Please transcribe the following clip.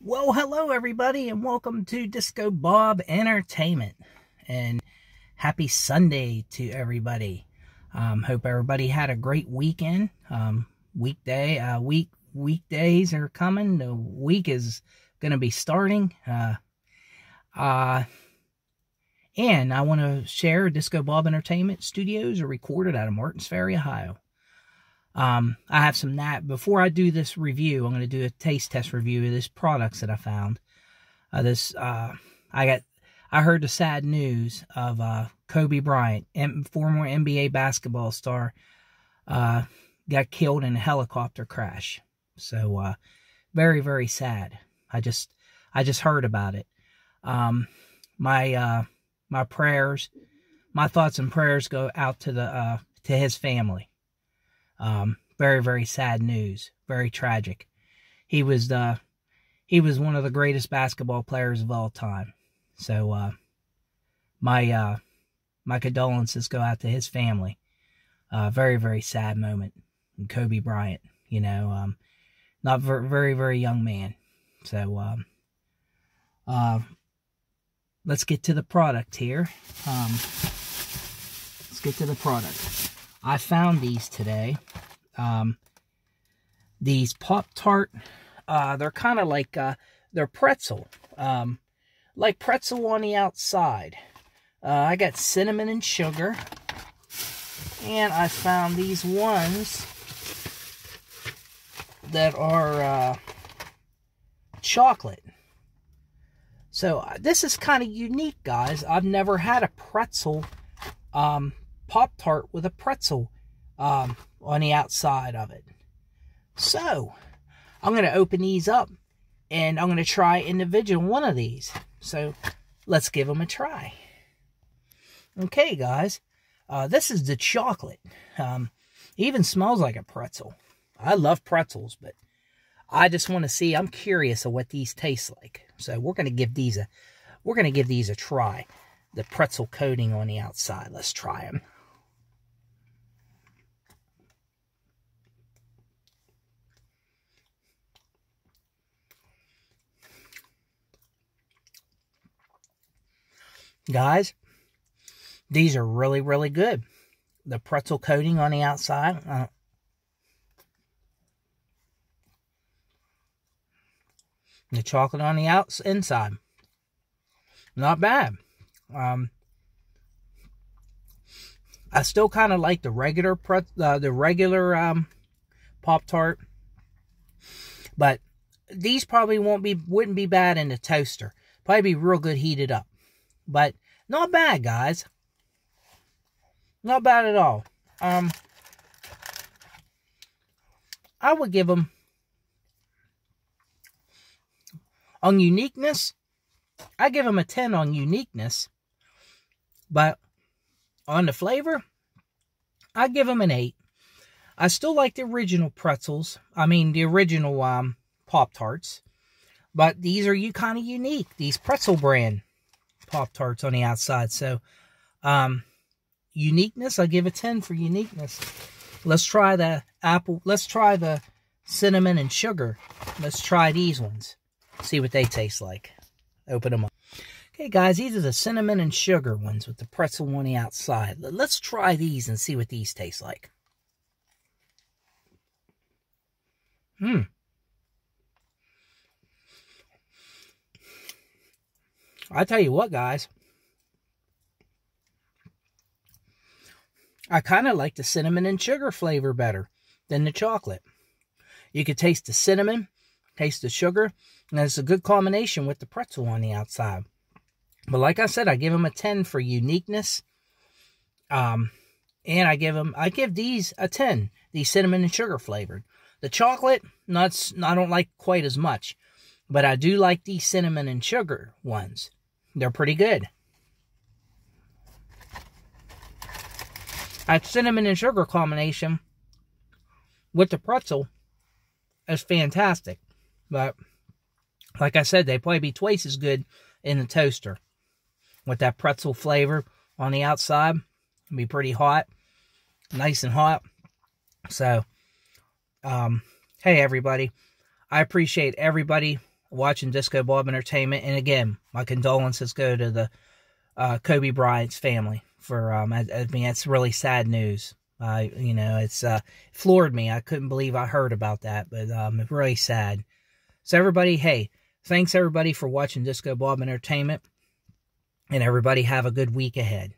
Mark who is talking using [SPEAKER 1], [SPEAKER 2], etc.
[SPEAKER 1] Well, hello everybody, and welcome to Disco Bob Entertainment. And happy Sunday to everybody. Um, hope everybody had a great weekend. Um, weekday, uh, week weekdays are coming. The week is going to be starting. Uh, uh, and I want to share Disco Bob Entertainment Studios are recorded out of Martins Ferry, Ohio. Um, I have some that before I do this review. I'm going to do a taste test review of this products that I found. Uh, this uh, I got. I heard the sad news of uh, Kobe Bryant, former NBA basketball star, uh, got killed in a helicopter crash. So uh, very very sad. I just I just heard about it. Um, my uh, my prayers, my thoughts and prayers go out to the to his family. Um, very, very sad news. Very tragic. He was the he was one of the greatest basketball players of all time. So uh, my uh, my condolences go out to his family. Uh, very, very sad moment. And Kobe Bryant, you know, um, not very, very, very young man. So um, uh, let's get to the product here. Um, let's get to the product. I found these today. Um, these Pop-Tart, uh, they're kind of like, uh, they're pretzel. Um, like pretzel on the outside. Uh, I got cinnamon and sugar. And I found these ones that are uh, chocolate. So uh, this is kind of unique, guys. I've never had a pretzel um, Pop Tart with a pretzel um, on the outside of it. So, I'm going to open these up and I'm going to try individual one of these. So, let's give them a try. Okay, guys. Uh, this is the chocolate. Um, even smells like a pretzel. I love pretzels, but I just want to see. I'm curious of what these taste like. So we're going to give these a we're going to give these a try. The pretzel coating on the outside. Let's try them. Guys, these are really, really good. The pretzel coating on the outside. Uh, the chocolate on the outs inside. Not bad. Um, I still kind of like the regular uh, the regular um, Pop Tart, but these probably won't be wouldn't be bad in the toaster. Probably be real good heated up. But not bad, guys. Not bad at all. Um, I would give them on uniqueness. I give them a 10 on uniqueness. But on the flavor, I give them an 8. I still like the original pretzels. I mean, the original um, Pop-Tarts. But these are you kind of unique. These pretzel brand. Pop-Tarts on the outside. So, um, uniqueness, I give a 10 for uniqueness. Let's try the apple. Let's try the cinnamon and sugar. Let's try these ones. See what they taste like. Open them up. Okay, guys, these are the cinnamon and sugar ones with the pretzel on the outside. Let's try these and see what these taste like. Hmm. I tell you what, guys. I kind of like the cinnamon and sugar flavor better than the chocolate. You could taste the cinnamon, taste the sugar, and it's a good combination with the pretzel on the outside. But like I said, I give them a 10 for uniqueness. Um, and I give them, I give these a 10, these cinnamon and sugar flavored. The chocolate, nuts, I don't like quite as much. But I do like these cinnamon and sugar ones. They're pretty good. That cinnamon and sugar combination with the pretzel is fantastic. But like I said, they probably be twice as good in the toaster. With that pretzel flavor on the outside. It'll be pretty hot. Nice and hot. So, um, hey everybody. I appreciate everybody watching Disco Bob Entertainment. And again, my condolences go to the uh, Kobe Bryant's family for, um, I, I mean, that's really sad news. Uh, you know, it's uh, floored me. I couldn't believe I heard about that, but um, really sad. So everybody, hey, thanks everybody for watching Disco Bob Entertainment, and everybody have a good week ahead.